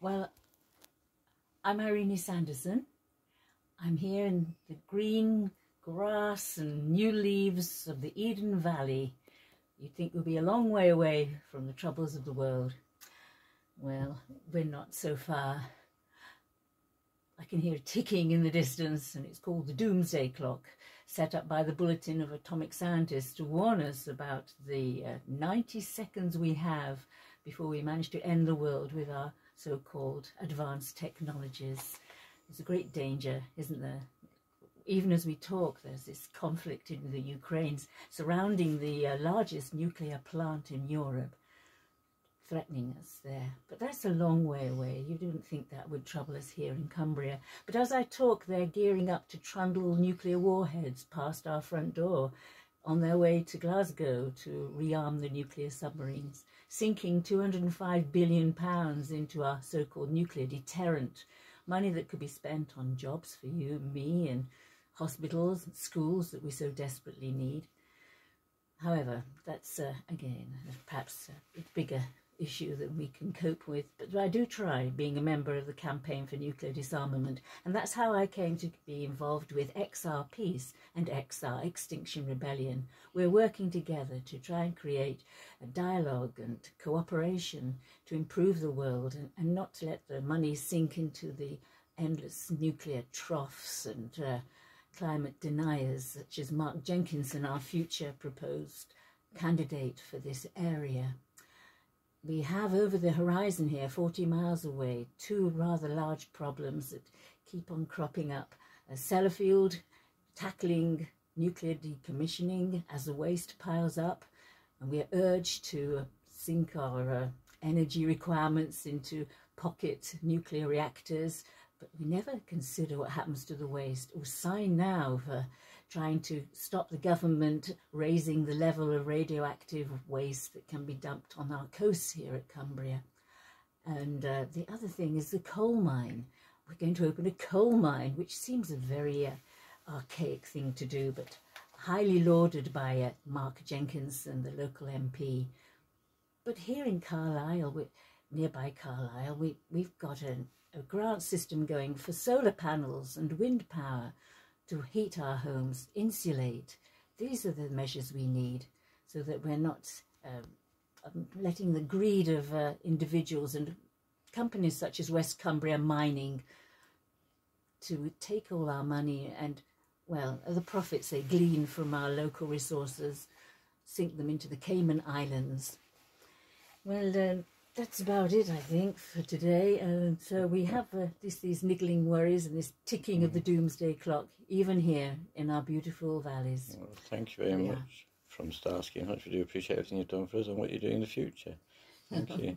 Well, I'm Irene Sanderson. I'm here in the green grass and new leaves of the Eden Valley. You'd think we'll be a long way away from the troubles of the world. Well, we're not so far. I can hear ticking in the distance, and it's called the Doomsday Clock, set up by the Bulletin of Atomic Scientists to warn us about the uh, 90 seconds we have before we manage to end the world with our so-called advanced technologies. There's a great danger, isn't there? Even as we talk, there's this conflict in the Ukraine surrounding the uh, largest nuclear plant in Europe, threatening us there. But that's a long way away. You didn't think that would trouble us here in Cumbria. But as I talk, they're gearing up to trundle nuclear warheads past our front door on their way to Glasgow to rearm the nuclear submarines, sinking 205 billion pounds into our so-called nuclear deterrent, money that could be spent on jobs for you and me and hospitals and schools that we so desperately need. However, that's, uh, again, perhaps a bit bigger issue that we can cope with. But I do try being a member of the Campaign for Nuclear Disarmament, and that's how I came to be involved with XR Peace and XR Extinction Rebellion. We're working together to try and create a dialogue and cooperation to improve the world and, and not to let the money sink into the endless nuclear troughs and uh, climate deniers such as Mark Jenkinson, our future proposed candidate for this area we have over the horizon here, 40 miles away, two rather large problems that keep on cropping up. A Sellafield tackling nuclear decommissioning as the waste piles up, and we are urged to sink our uh, energy requirements into pocket nuclear reactors, but we never consider what happens to the waste or sign now for trying to stop the government raising the level of radioactive waste that can be dumped on our coasts here at Cumbria. And uh, the other thing is the coal mine. We're going to open a coal mine, which seems a very uh, archaic thing to do, but highly lauded by uh, Mark Jenkinson, the local MP. But here in Carlisle, we, nearby Carlisle, we, we've got an, a grant system going for solar panels and wind power to heat our homes, insulate. These are the measures we need so that we're not um, um, letting the greed of uh, individuals and companies such as West Cumbria Mining to take all our money and, well, the profits they glean from our local resources, sink them into the Cayman Islands. Well, uh, that's about it, I think, for today. And so we have uh, this, these niggling worries and this ticking of the doomsday clock, even here in our beautiful valleys. Well, thank you very yeah. much from Starsky. Much we do appreciate everything you've done for us and what you do in the future. Thank you.